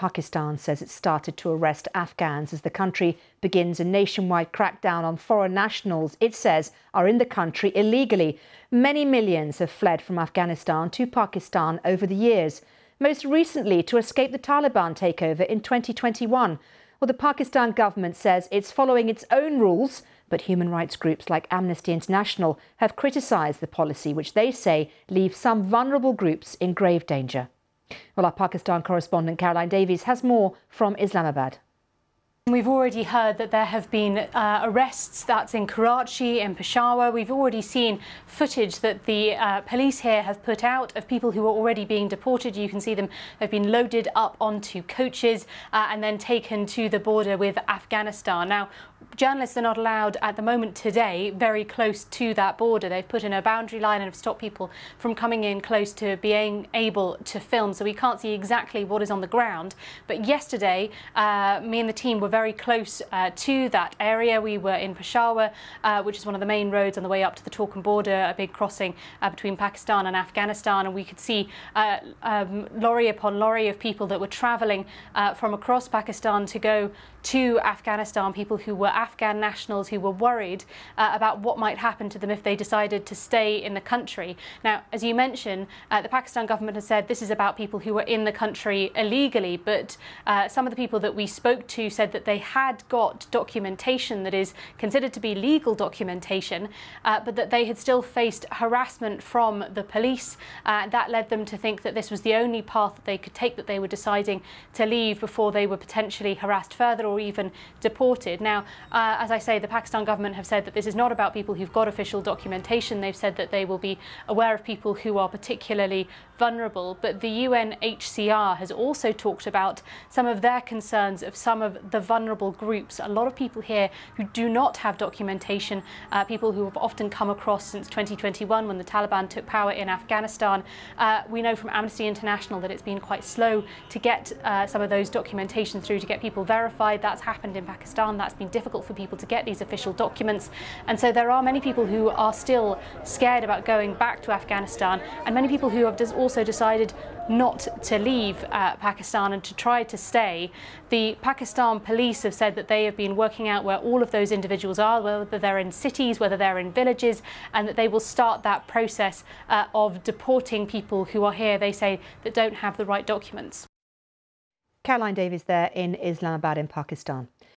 Pakistan says it started to arrest Afghans as the country begins a nationwide crackdown on foreign nationals it says are in the country illegally. Many millions have fled from Afghanistan to Pakistan over the years, most recently to escape the Taliban takeover in 2021. Well, the Pakistan government says it's following its own rules, but human rights groups like Amnesty International have criticised the policy, which they say leaves some vulnerable groups in grave danger. Well, our Pakistan correspondent Caroline Davies has more from Islamabad. We've already heard that there have been uh, arrests, that's in Karachi and Peshawar. We've already seen footage that the uh, police here have put out of people who are already being deported. You can see them have been loaded up onto coaches uh, and then taken to the border with Afghanistan. Now, journalists are not allowed at the moment today very close to that border. They've put in a boundary line and have stopped people from coming in close to being able to film, so we can't see exactly what is on the ground. But yesterday, uh, me and the team were very close uh, to that area. We were in Peshawar, uh, which is one of the main roads on the way up to the Torkham border, a big crossing uh, between Pakistan and Afghanistan, and we could see uh, um, lorry upon lorry of people that were travelling uh, from across Pakistan to go to Afghanistan, people who were Afghan nationals who were worried about what might happen to them if they decided to stay in the country. Now, as you mentioned, the Pakistan government has said this is about people who were in the country illegally, but some of the people that we spoke to said that they had got documentation that is considered to be legal documentation, uh, but that they had still faced harassment from the police. Uh, that led them to think that this was the only path that they could take, that they were deciding to leave before they were potentially harassed further or even deported. Now, uh, as I say, the Pakistan government have said that this is not about people who've got official documentation. They've said that they will be aware of people who are particularly vulnerable. But the UNHCR has also talked about some of their concerns of some of the vulnerable groups. A lot of people here who do not have documentation, uh, people who have often come across since 2021 when the Taliban took power in Afghanistan. Uh, we know from Amnesty International that it's been quite slow to get uh, some of those documentation through to get people verified that's happened in Pakistan. That's been difficult for people to get these official documents. And so there are many people who are still scared about going back to Afghanistan and many people who have also decided not to leave uh, Pakistan and to try to stay. The Pakistan police have said that they have been working out where all of those individuals are, whether they're in cities, whether they're in villages, and that they will start that process uh, of deporting people who are here, they say, that don't have the right documents. Caroline Davies there in Islamabad in Pakistan.